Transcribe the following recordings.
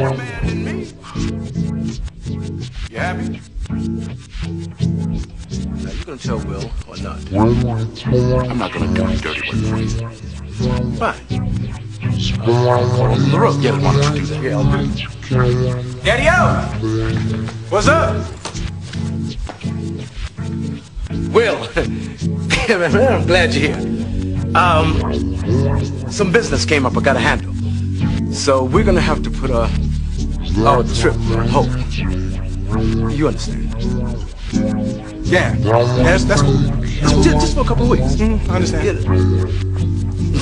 You happy? Now you gonna tell Will or not? I'm not gonna do any dirty work for you. Fine. Yeah, why don't do that? Daddy out! What's up? Will, I'm glad you're here. Um, some business came up I gotta handle. So we're gonna have to put a, our trip hold. You understand? Yeah, that's, that's cool. Just, just for a couple of weeks. Mm, I understand.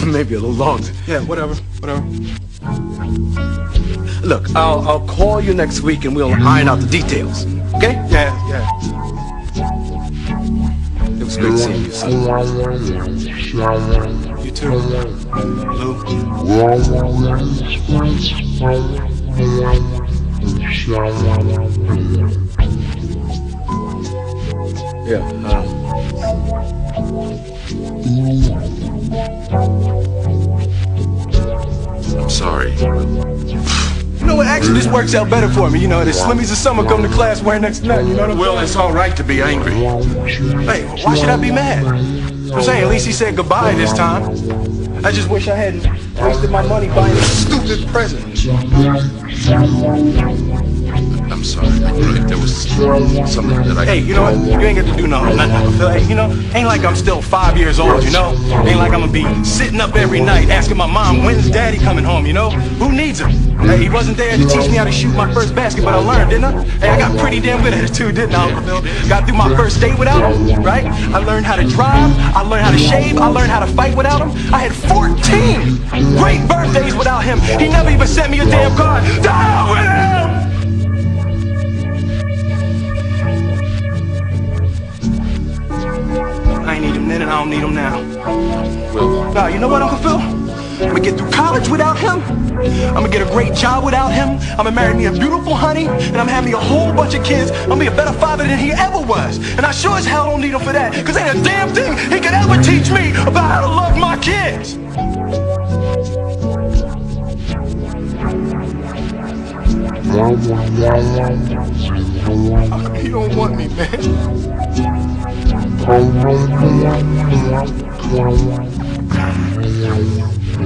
Maybe a little longer. Yeah, whatever, whatever. Look, I'll, I'll call you next week and we'll iron out the details. Okay? Yeah, yeah. It was great seeing you, son. You too, Lou. Yeah. Uh, I'm sorry. you know what? Actually, this works out better for me. You know, the Slimmies of summer come to class wearing next to nothing. You know what I'm Well, it's all right to be angry. Hey, why should I be mad? I'm saying at least he said goodbye this time. I just wish I hadn't wasted my money buying a stupid present. I'm sorry. You know, if there was something that I Hey, you know what? You ain't got to do no nothing. Hey, you know, ain't like I'm still five years old, you know? Ain't like I'm gonna be sitting up every night asking my mom, when's daddy coming home, you know? Who needs him? Hey, he wasn't there to teach me how to shoot my first basket, but I learned, didn't I? Hey, I got pretty damn good at it too, didn't I, Uncle Phil? Got through my first date without him, right? I learned how to drive, I learned how to shave, I learned how to fight without him. I had 14 great birthdays without him. He never even sent me a damn card. Down with him! I'm gonna get through college without him. I'm gonna get a great job without him. I'm gonna marry me a beautiful honey, and I'm having me a whole bunch of kids. I'm gonna be a better father than he ever was. And I sure as hell don't need him for that, cause ain't a damn thing he could ever teach me about how to love my kids. You don't want me, man. You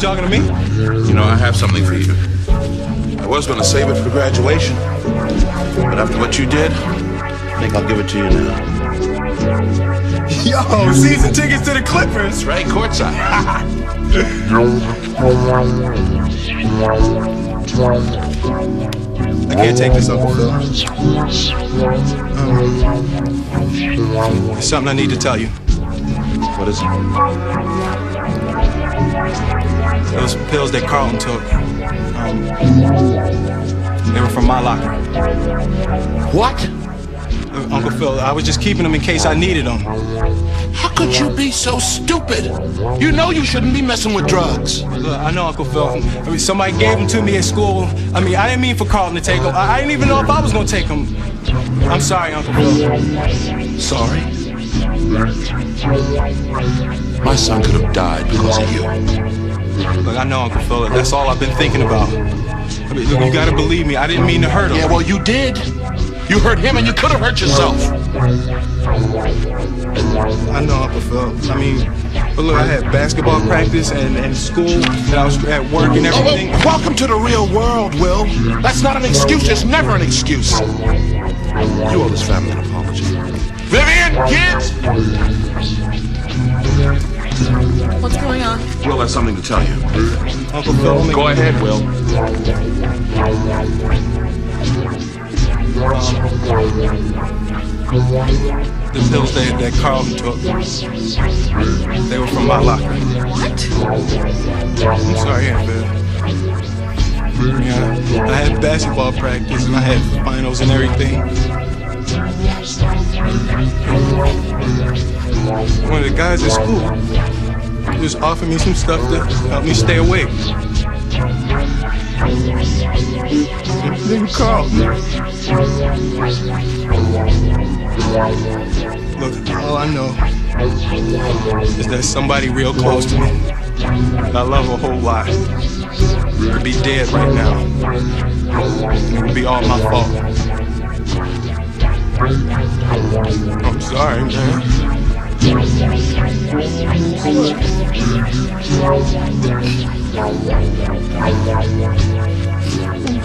talking to me? You know, I have something for you. I was gonna save it for graduation, but after what you did, I think I'll give it to you now. Yo, season tickets to the Clippers. Right, courtside. I can't take this, Uncle Phil. There's something I need to tell you. What is it? Those pills that Carlton took, um, they were from my locker. What? Uncle Phil, I was just keeping them in case I needed them. How could you be so stupid? You know you shouldn't be messing with drugs. Look, I know, Uncle Phil. I mean, somebody gave them to me at school. I mean, I didn't mean for Carlton to take them. I, I didn't even know if I was gonna take them. I'm sorry, Uncle Phil. Sorry? My son could have died because of you. Look, I know, Uncle Phil. That's all I've been thinking about. I mean, look, you gotta believe me. I didn't mean to hurt him. Yeah, well, you did. You hurt him and you could have hurt yourself. I know, Uncle Phil. I mean, but look, I had basketball practice and, and school, and I was at work and Oh, everything. well, welcome to the real world, Will. That's not an excuse. It's never an excuse. You owe this family an apology. Vivian, kids! What's going on? Will has something to tell you. Uncle Phil, Go ahead, Will. The pills that, that Carlton took, they were from my locker. What? I'm sorry, Aunt Phil. Yeah, I had basketball practice and I had finals and everything. one of the guys at school just offered me some stuff to help me stay awake. Carl. Look, all I know is that somebody real close to me that I love a whole lot would be dead right now. And it would be all my fault. I'm sorry, man.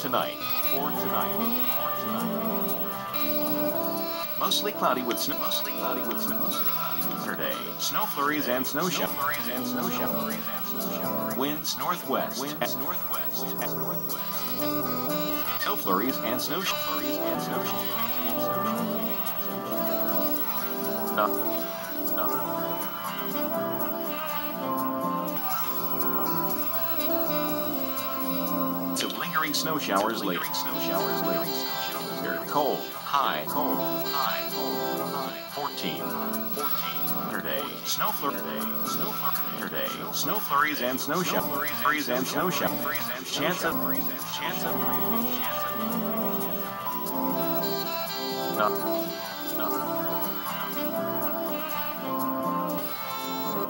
tonight. For tonight. For tonight. Mostly cloudy with snow. Mostly cloudy with snow. Mostly cloudy with Saturday. Snow flurries and snow showers. and snow showers. Winds northwest. Winds northwest. And northwest. Snow flurries and snow flurries and snow showers. No. No. Lingering snow showers later. Snow showers later. Very cold. High. Cold. High. Cold. High. 14. 14. Saturday. Snow flurry. Snow flurry. Saturday. Snow flurries and snow showers. Flurries and snow showers. Chance of. Chance of. No. No.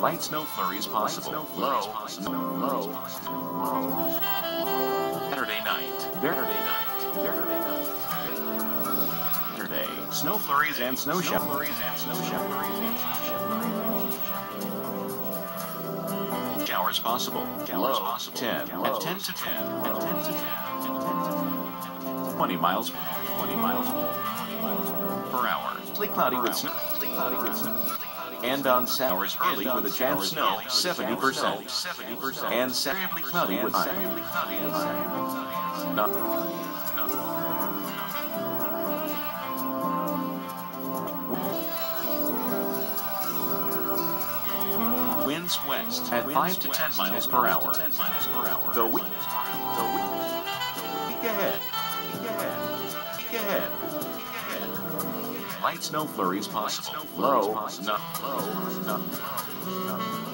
Light snow flurries possible. Low. Low. Low. Saturday night. Saturday night. Saturday night. Saturday. Snow flurries and snow showers. and snow showers. and snow showers. Showers possible. Showers possible. 10. At 10 to 10. At 10 to 10. At 10 to 10. 20 miles. 20 miles. 20 miles per hour. Mostly cloudy with snow. Cloudy with snow. And on hours early with a chance snow, 70%. 70%. And variably cloudy with high. Winds west at 5 to 10 miles per hour. The week. The week. Peek ahead. Peek ahead. Peek ahead. Peek ahead. Light snow flurries possible. Low. Not low. Not